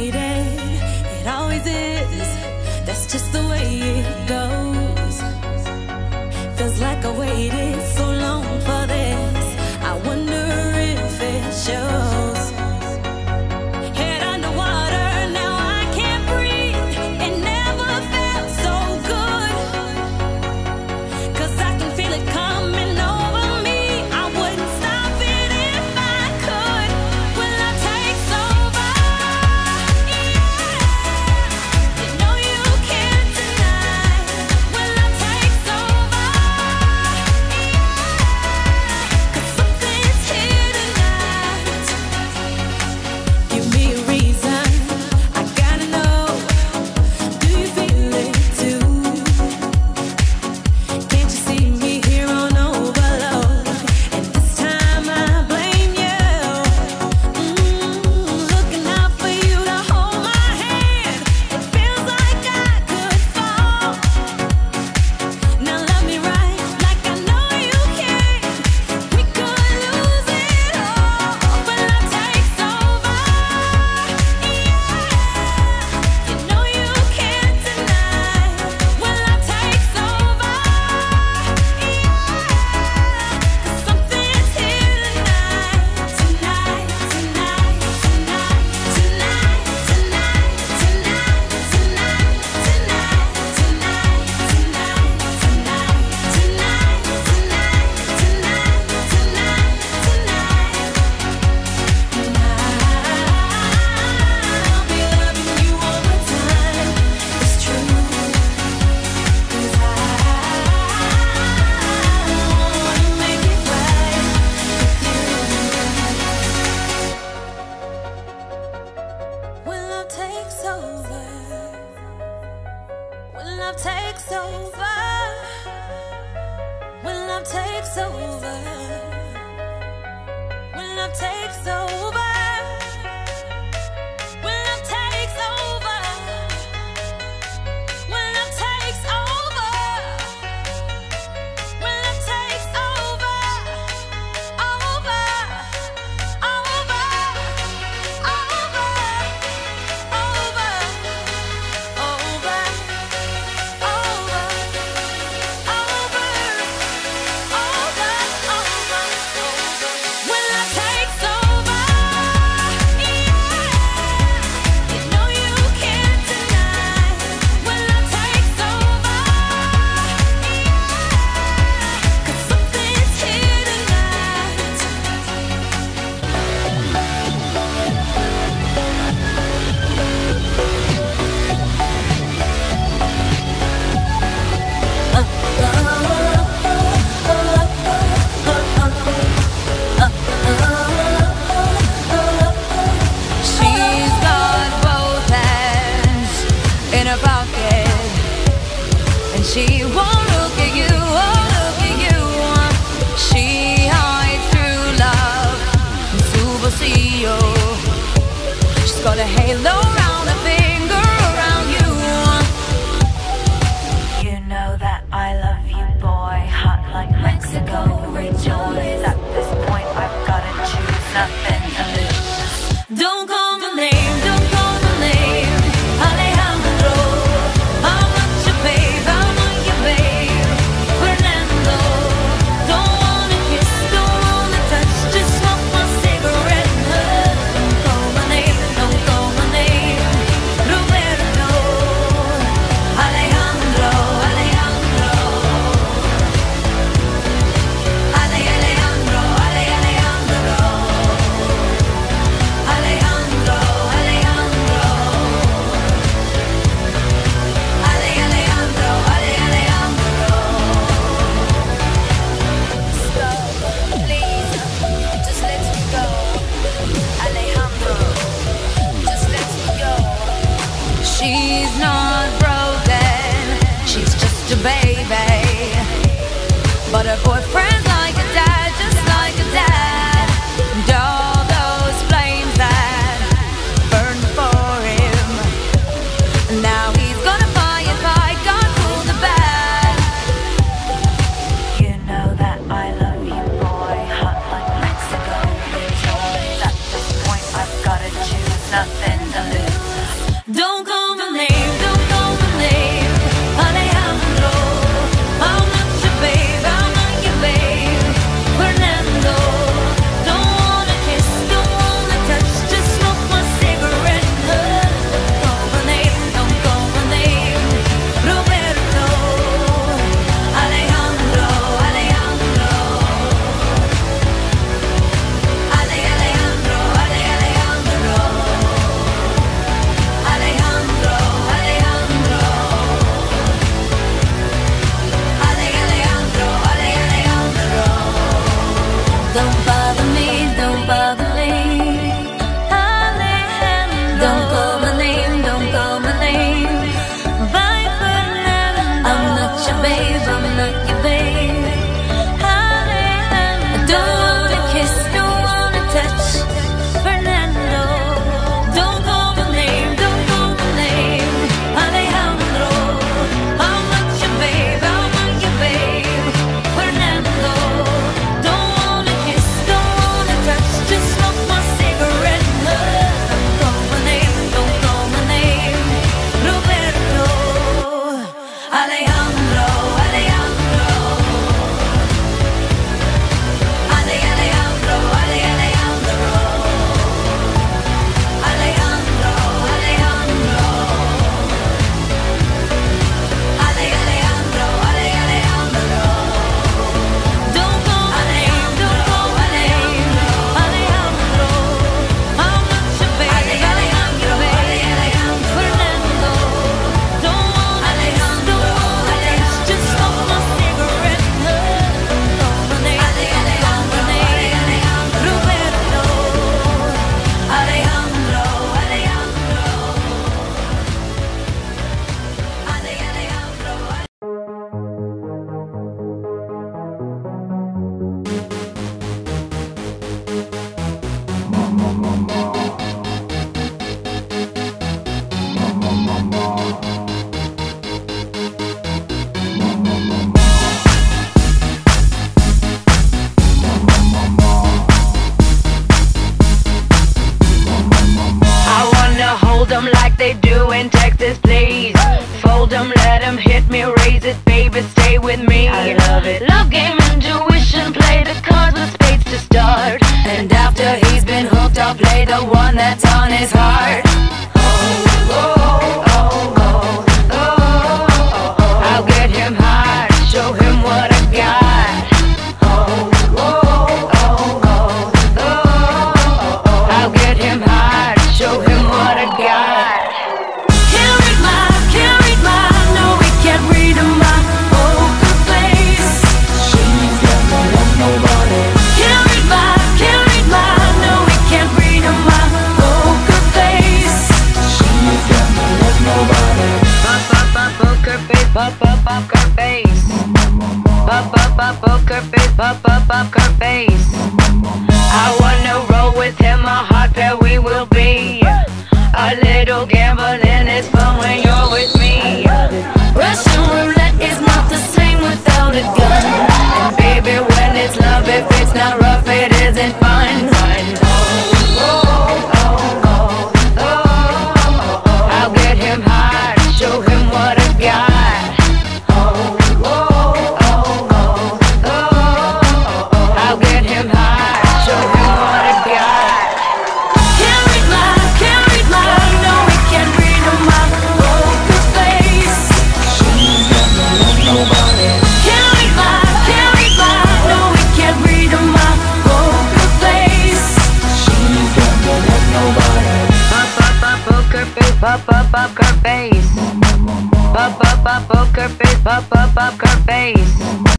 waiting. It always is. That's just the way it goes. got a halo but her boyfriend. baby, stay with me. I love it. Love game, intuition, play the cards with spades to start. And after he's been hooked, I'll play the one that's on his heart. Oh, oh, oh. Poker up, up her face. I wanna roll with him, a hot pair we will be. A little gambling is fun when you're with me. Russian roulette is not the same without a gun. And baby, when it's love, if it's not rough, it isn't fun. I'll get him high, show him what I got. Face. Pop, pop, pop, pop, face.